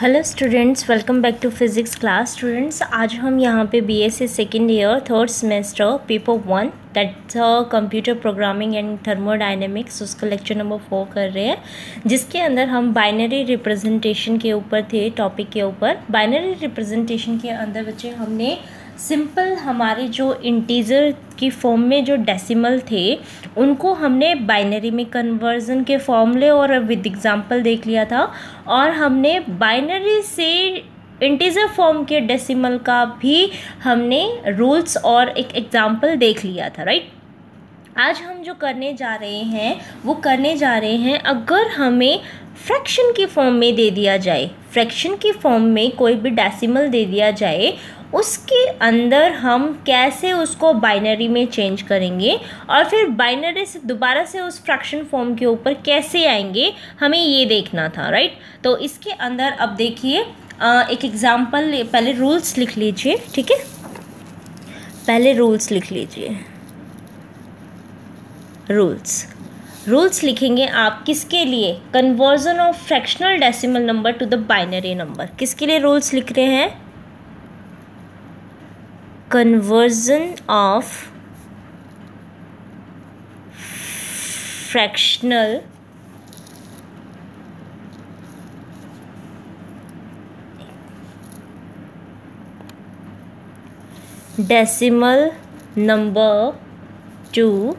Hello students welcome back to physics class students आज हम यहाँ पे B S C second year third semester paper one that's computer programming and thermodynamics उसका lecture number four कर रहे हैं। जिसके अंदर हम बाइनरी रिप्रेजेंटेशन के ऊपर थे टॉपिक के ऊपर। बाइनरी रिप्रेजेंटेशन के अंदर बच्चे, हमने सिंपल हमारे जो इंटीजर की फॉर्म में जो डेसिमल थे, उनको हमने बाइनरी में कन्वर्जन के फॉर्मूले और विद एग्जांपल देख लिया था। और हमने बाइनरी से इंटीजर फॉर्म के डेसिमल का भी हमने रूल्स और एक एग्जांपल देख लिया था राइट आज हम जो करने जा रहे हैं, वो करने जा रहे हैं, अगर हमें फ्रैक्शन के फॉर्म में दे दिया जाए। फ्रैक्शन के फॉर्म में कोई भी डेसिमल दे दिया जाए, उसके अंदर हम कैसे उसको बाइनरी में चेंज करेंगे और फिर बाइनरी से दोबारा से उस फ्रैक्शन फॉर्म के ऊपर कैसे आएँगे, हमें ये देखना था राइट तो इसके अंदर अब देखिए एक एग्ज़ाम्पल पहले रूल्स लिख लीजिए, ठीक है? पहले रूल्स लिख लीजिए। रूल्स रूल्स लिखेंगे आप किसके लिए? Conversion of fractional decimal number to the binary number किसके लिए रूल्स लिख रहे हैं? Conversion of fractional decimal number to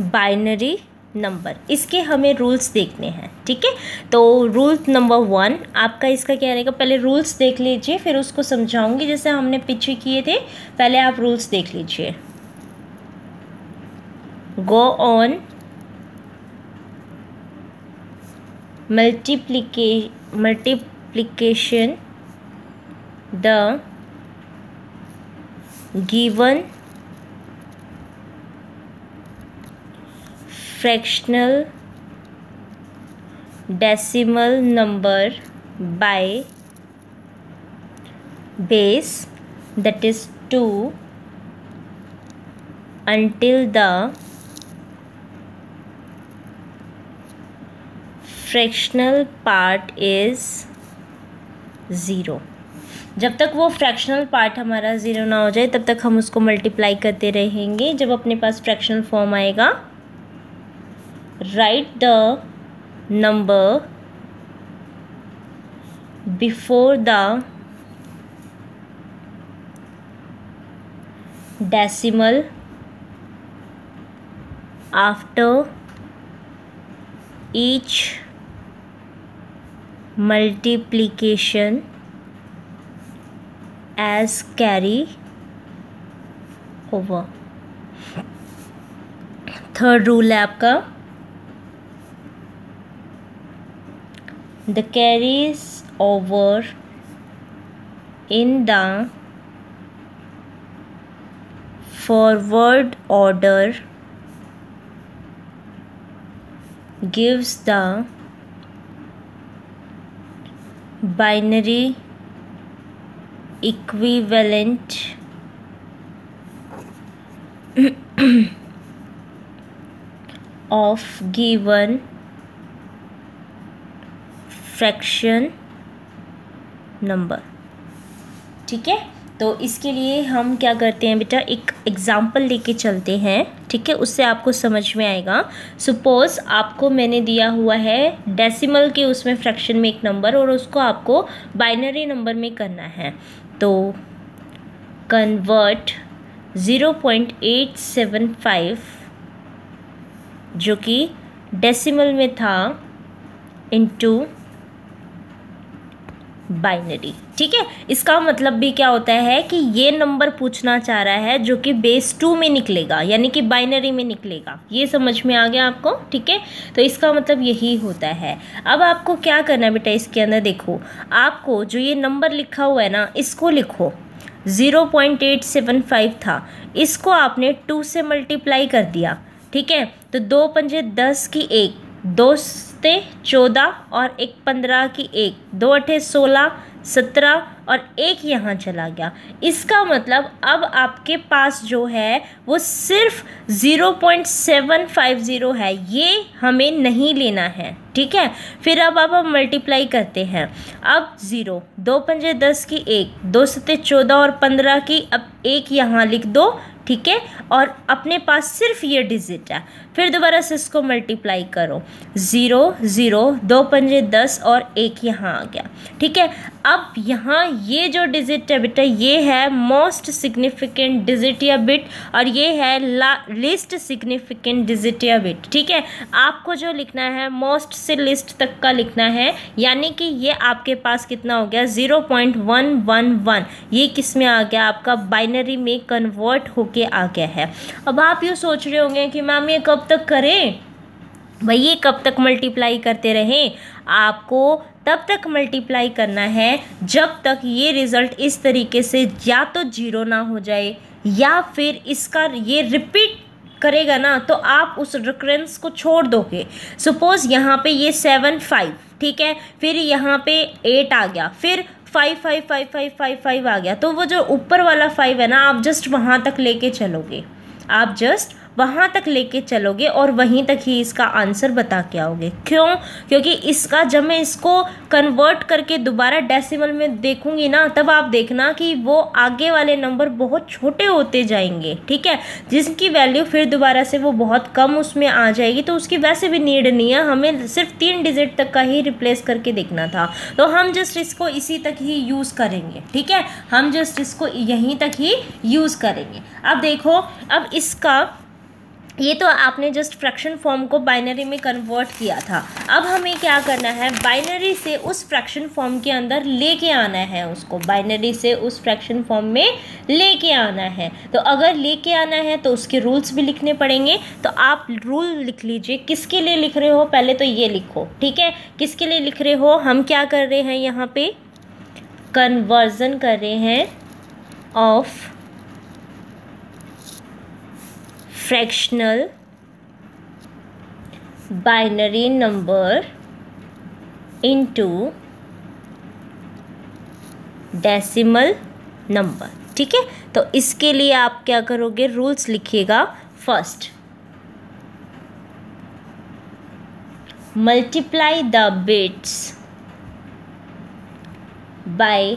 binary number. इसके हमें रूल्स देखने हैं, ठीक है? तो रूल नंबर वन, आपका इसका क्या रहेगा? पहले रूल्स देख लीजिए, फिर उसको समझाऊँगी। जैसे हमने पीछे किए थे, पहले आप रूल्स देख लीजिए। Go on multiply, multiplication the given fractional decimal number by base, that is 2 until the fractional part is zero जब तक वो फ्रैक्शनल पार्ट हमारा ज़ीरो ना हो जाए, तब तक हम उसको मल्टीप्लाई करते रहेंगे। जब अपने पास फ्रैक्शनल फॉर्म आएगा write the number before the decimal after each multiplication as carry over third rule है आपका the carries over in the forward order gives the binary equivalent of given fraction number ठीक है? तो इसके लिए हम क्या करते हैं बेटा? एक एग्ज़ाम्पल लेके चलते हैं। ठीक है? उससे आपको समझ में आएगा। सपोज़ आपको मैंने दिया हुआ है डेसिमल के उसमें फ्रैक्शन में एक नंबर और उसको आपको बाइनरी नंबर में करना है। तो convert zero point eight seven five जो कि डेसिमल में था इनटू बाइनरी ठीक है? इसका मतलब भी क्या होता है कि ये नंबर पूछना चाह रहा है जो कि बेस टू में निकलेगा, यानी कि बाइनरी में निकलेगा। ये समझ में आ गया आपको? ठीक है? तो इसका मतलब यही होता है। अब आपको क्या करना है बेटा इसके अंदर देखो। आपको जो ये नंबर लिखा हुआ है ना, इसको लिखो। Zero point eight seven five था। इसको आपने टू से मल्टीप्लाई कर दिया, ठीक है? तो दो पंजे दस की एक, दो सत्ते चौदह और एक पंद्रह की एक। दो अठे सोलह, सत्रह और एक यहाँ चला गया। इसका मतलब अब आपके पास जो है, वो सिर्फ़ zero point seven five zero है। ये हमें नहीं लेना है। ठीक है? फिर अब अब हम मल्टीप्लाई करते हैं। अब ज़ीरो। दो पंजे दस की एक। दो सत्ते चौदह और पंद्रह की अब एक यहाँ लिख दो। ठीक है? और अपने पास सिर्फ़ ये डिजिट है। फिर दोबारा से इसको मल्टीप्लाई करो। ज़ीरो ज़ीरो दो पंजे दस और एक यहाँ आ गया। ठीक है? अब यहाँ ये जो डिजिट है बेटा, ये है मोस्ट सिग्निफिकेंट डिजिट या बिट और ये है ला लिस्ट सिग्निफिकेंट डिजिट या बिट ठीक है? आपको जो लिखना है मोस्ट से लिस्ट तक का लिखना है, यानी कि ये आपके पास कितना हो गया? Zero point one one one ये किसमें आ गया? आपका बाइनरी में कन्वर्ट होके आ गया है। अब आप ये सोच रहे होंगे कि मैम ये कब तक करें? भाई ये कब तक मल्टीप्लाई करते रहें? आपको तब तक मल्टीप्लाई करना है जब तक ये रिज़ल्ट इस तरीके से या तो ज़ीरो ना हो जाए, या फिर इसका ये रिपीट करेगा ना तो आप उस रिक्रेंस को छोड़ दोगे। सपोज़ यहाँ पे ये सेवन फाइव ठीक है? फिर यहाँ पे एट आ गया, फिर five five five five five five आ गया तो वो जो ऊपर वाला फाइव है ना, आप जस्ट वहाँ तक लेके चलोगे। आप जस्ट वहाँ तक लेके चलोगे और वहीं तक ही इसका आंसर बता के आओगे। क्यों? क्योंकि इसका जब मैं इसको कन्वर्ट करके दोबारा डेसिमल में देखूँगी ना, तब आप देखना कि वो आगे वाले नंबर बहुत छोटे होते जाएँगे, ठीक है? जिसकी वैल्यू फिर दोबारा से वो बहुत कम उसमें आ जाएगी तो उसकी वैसे भी नीड नहीं है। हमें सिर्फ़ तीन डिजिट तक का ही रिप्लेस करके देखना था। तो हम जस्ट इसको इसी तक ही यूज़ करेंगे, ठीक है? हम जस्ट इसको यहीं तक ही यूज़ करेंगे। अब देखो, अब इसका ये तो आपने जस्ट फ्रैक्शन फॉर्म को बाइनरी में कन्वर्ट किया था। अब हमें क्या करना है? बाइनरी से उस फ्रैक्शन फॉर्म के अंदर लेके आना है उसको। बाइनरी से उस फ्रैक्शन फॉर्म में लेके आना है। तो अगर लेके आना है तो उसके रूल्स भी लिखने पड़ेंगे। तो आप रूल लिख लीजिए। किसके लिए लिख रहे हो? पहले तो ये लिखो, ठीक है? किसके लिए लिख रहे हो? हम क्या कर रहे हैं यहाँ पे? कन्वर्जन कर रहे हैं of fractional binary number into decimal number ठीक है? तो इसके लिए आप क्या करोगे? रूल्स लिखिएगा first multiply the bits by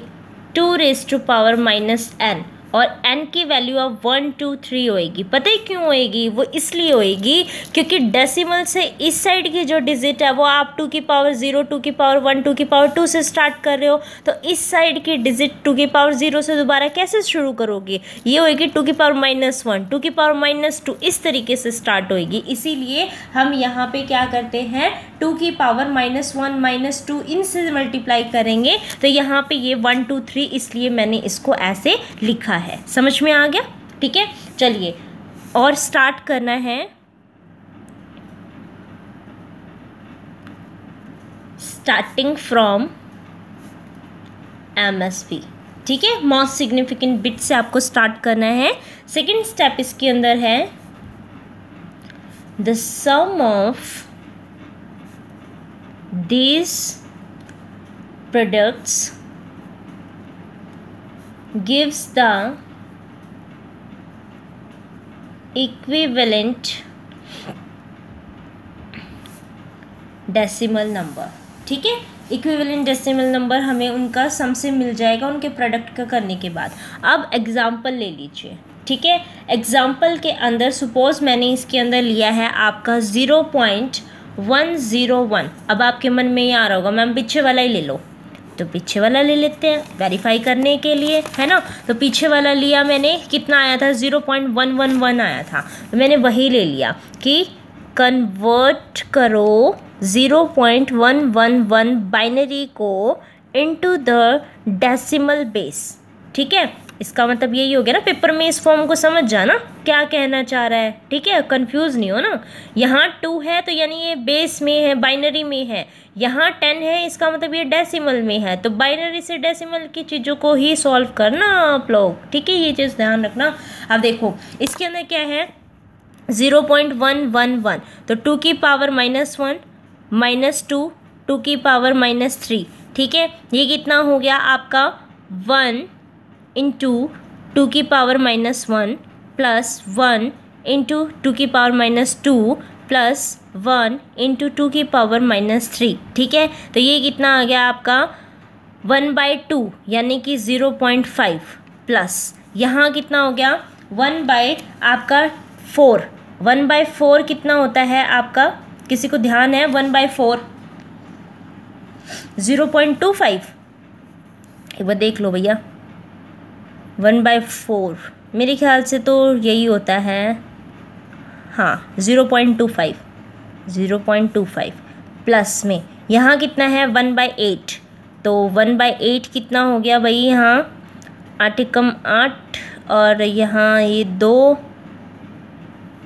two raise to power minus n और एन की वैल्यू अब वन टू थ्री होएगी। पता ही क्यों होएगी? वो इसलिए होएगी क्योंकि डेसिमल से इस साइड की जो डिजिट है, वो आप टू की पावर ज़ीरो टू की पावर वन टू की पावर टू से स्टार्ट कर रहे हो। तो इस साइड की डिजिट टू की पावर ज़ीरो से दोबारा कैसे शुरू करोगे? ये होएगी टू की पावर माइनस वन टू की पावर माइनस टू इस तरीके से स्टार्ट होएगी। इसीलिए हम यहाँ पे क्या करते हैं टू की power minus one minus two इनसे मल्टीप्लाई करेंगे। तो यहाँ पे ये वन टू थ्री इसलिए मैंने इसको ऐसे लिखा है। समझ में आ गया? ठीक है? चलिए, और स्टार्ट करना है। Starting from M S P ठीक है? मोस्ट सिग्निफिकेंट बिट से आपको स्टार्ट करना है। सेकेंड स्टेप इसके अंदर है। The sum of these products gives the equivalent decimal number ठीक है? इक्विवेलेंट डेसिमल नंबर हमें उनका सम से मिल जाएगा उनके प्रोडक्ट का करने के बाद। अब एग्ज़ाम्पल ले लीजिए। ठीक है? एग्ज़ाम्पल के अंदर सपोज़ मैंने इसके अंदर लिया है आपका zero point one zero one अब आपके मन में ये आ रहा होगा, मैम, पीछे वाला ही ले लो। तो पीछे वाला ले लेते हैं वेरीफाई करने के लिए, है ना? तो पीछे वाला लिया मैंने, कितना आया था? Zero point one one one आया था। तो मैंने वही ले लिया कि कन्वर्ट करो zero point one one one binary को इनटू द डेसिमल बेस ठीक है? इसका मतलब यही हो गया ना पेपर में इस फॉर्म को समझ जाना, क्या कहना चाह रहा है। ठीक है कंफ्यूज नहीं हो ना। यहाँ टू है तो यानी ये बेस में है बाइनरी में है। यहाँ टेन है, इसका मतलब ये डेसिमल में है। तो बाइनरी से डेसिमल की चीज़ों को ही सॉल्व करना आप लोग। ठीक है, ये चीज़ ध्यान रखना। अब देखो, इसके अंदर क्या है? Zero point one one one तो टू की power minus one minus two two की पावर माइनस थ्री ठीक है, ये कितना हो गया आपका? वन इंटू टू की power minus one plus one into two की power minus two plus one into two की पावर माइनस थ्री ठीक है? तो ये कितना आ गया आपका? वन बाई टू यानी कि ज़ीरो पॉइंट फाइव प्लस यहाँ कितना हो गया? वन बाई आपका फोर वन बाई फोर कितना होता है आपका? किसी को ध्यान है? One by four zero point two five एक बार देख लो भैया। One by four. मेरे ख्याल से तो यही होता है। हाँ zero point two five. Zero point two five. Plus में, यहाँ कितना है? One by eight. तो वन बाई एट कितना हो गया भाई यहाँ? आठ आठ और यहाँ ये दो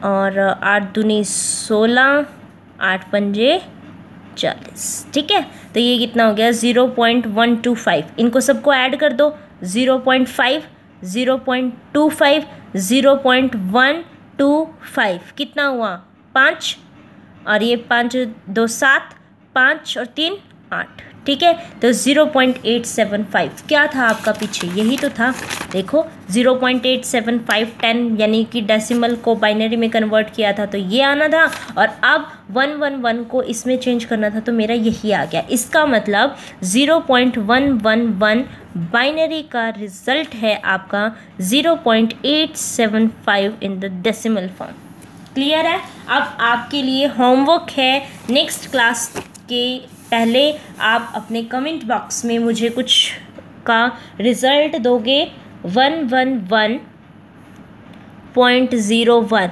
और आठ दूनी सोलह, आठ पंजे चालीस। ठीक है? तो ये कितना हो गया? Zero point one two five. इनको सबको ऐड कर दो। Zero point five zero point two five, zero point one two five. कितना हुआ? पाँच। और ये पाँच, दो, सात, पाँच और तीन, आठ। ठीक है? तो zero point eight seven five क्या था आपका पीछे? यही तो था। देखो zero point eight seven five ten यानी कि डेसिमल को बाइनरी में कन्वर्ट किया था तो ये आना था। और अब वन वन वन को इसमें चेंज करना था तो मेरा यही आ गया। इसका मतलब zero point one one one binary का रिज़ल्ट है आपका zero point eight seven five in the decimal form clear है? अब आपके लिए होमवर्क है। नेक्स्ट क्लास के पहले आप अपने कमेंट बॉक्स में मुझे कुछ का रिज़ल्ट दोगे। One one one point zero one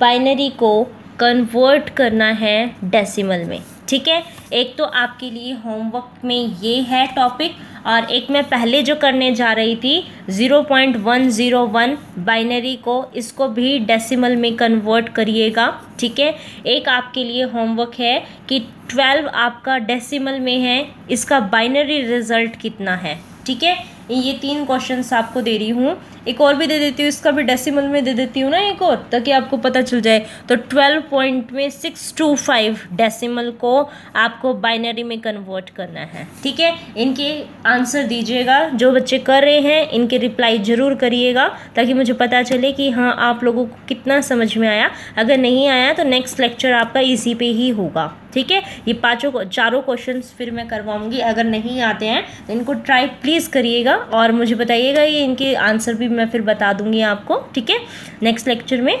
binary को कन्वर्ट करना है डेसिमल में। ठीक है? एक तो आपके लिए होमवर्क में ये है टॉपिक और एक मैं पहले जो करने जा रही थी zero point one zero one binary को, इसको भी डेसिमल में कन्वर्ट करिएगा, ठीक है? एक आपके लिए होमवर्क है कि ट्वेल्व आपका डेसिमल में है, इसका बाइनरी रिज़ल्ट कितना है, ठीक है? ये तीन क्वेश्चन आपको दे रही हूँ। एक और भी दे देती हूँ, इसका भी डेसिमल में दे देती हूँ ना एक और, ताकि आपको पता चल जाए। तो ट्वेल्व पॉइंट में सिक्स टू फाइव डेसिमल को आपको बाइनरी में कन्वर्ट करना है। ठीक है? इनके आंसर दीजिएगा। जो बच्चे कर रहे हैं, इनके रिप्लाई ज़रूर करिएगा, ताकि मुझे पता चले कि हाँ आप लोगों को कितना समझ में आया। अगर नहीं आया तो नेक्स्ट लेक्चर आपका इसी पे ही होगा। ठीक है? ये पाँचों चारों क्वेश्चन फिर मैं करवाऊँगी। अगर नहीं आते हैं तो इनको ट्राई प्लीज़ करिएगा। और मुझे बताइएगा ये इनके आंसर भी मैं फिर बता दूँगी आपको ठीक है? नेक्स्ट लेक्चर में।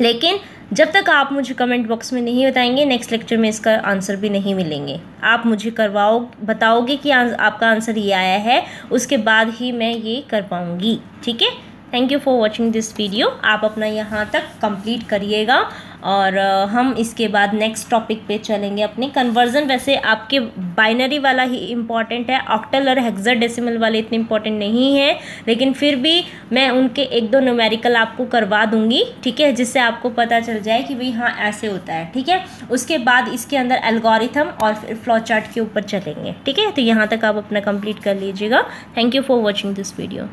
लेकिन जब तक आप मुझे कमेंट बॉक्स में नहीं बताएँगे नेक्स्ट लेक्चर में इसका आंसर भी नहीं मिलेंगे। आप मुझे करवाओ बताओगे कि आ, आपका आंसर ये आया है उसके बाद ही मैं ये कर पाऊँगी ठीक है? Thank you for watching this video आप अपना यहाँ तक कंप्लीट करिएगा। और हम इसके बाद नेक्स्ट टॉपिक पे चलेंगे अपने कन्वर्जन वैसे आपके बाइनरी वाला ही इंपॉर्टेंट है ऑक्टल और हेक्साडेसिमल वाले इतने इंपॉर्टेंट नहीं है, लेकिन फिर भी मैं उनके एक दो न्यूमेरिकल आपको करवा दूँगी, ठीक है, जिससे आपको पता चल जाए कि भाई हाँ ऐसे होता है, ठीक है। उसके बाद इसके अंदर एल्गोरिथम और फिर फ्लॉ चार्ट के ऊपर चलेंगे, ठीक है। तो यहाँ तक आप अपना कंप्लीट कर लीजिएगा। Thank you for watching this video